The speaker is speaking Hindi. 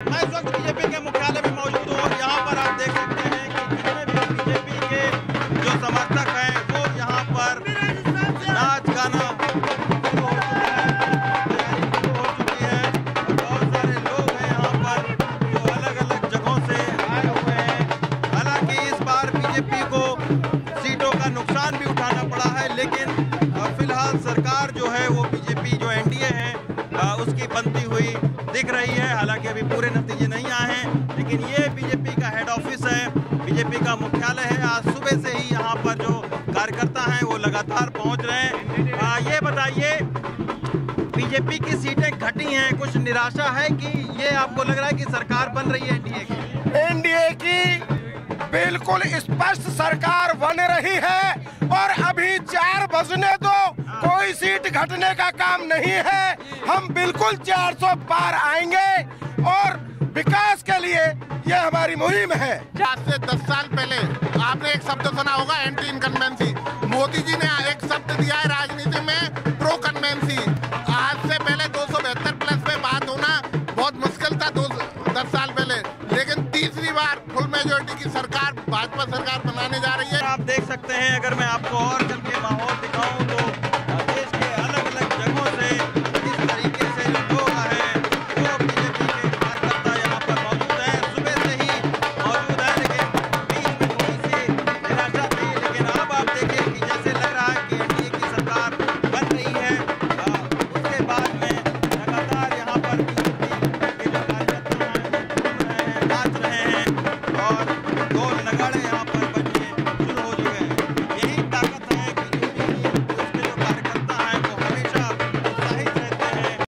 मैं इस वक्त बीजेपी के मुख्यालय में मौजूद हूँ यहाँ पर आप देख सकते हैं कि जितने भी बीजेपी के जो समर्थक हैं, वो यहाँ पर नाच गाना हो चुकी है बहुत सारे लोग हैं यहाँ पर जो अलग अलग जगहों से आए हुए हैं। हालाँकि इस बार बीजेपी को सीटों का नुकसान भी उठाना पड़ा है, लेकिन फ़िलहाल सरकार जो है, वो बीजेपी जो एनडीए है उसकी बनती हुई। दिख रही है। हालाँकि अभी पूरे नतीजे नहीं आए हैं लेकिन ये बीजेपी का हेड ऑफ़िस है बीजेपी का मुख्यालय है। आज सुबह से ही यहाँ पर जो कार्यकर्ता हैं वो लगातार पहुँच रहे हैं। अ, ये बताइए बीजेपी की सीटें घटी हैं कुछ निराशा है कि ये आपको लग रहा है कि सरकार बन रही है एनडीए की? एनडीए की बिल्कुल स्पष्ट सरकार बन रही है और अभी चार बजने दो कोई सीट घटने का काम नहीं है। हम बिल्कुल 400 पार आएँगे और विकास के लिए ये हमारी मुहिम है। आज से दस साल पहले आपने एक शब्द सुना होगा एंटी इनकन्वेंसी मोदी जी ने एक शब्द दिया है राजनीति में प्रो कन्वेंसी आज से पहले दो सौ बहत्तर प्लस में बात होना बहुत मुश्किल था दो दस साल पहले। लेकिन तीसरी बार फुल मेजोरिटी की सरकार भाजपा सरकार बनाने जा रही है। आप देख सकते हैं अगर मैं आपको और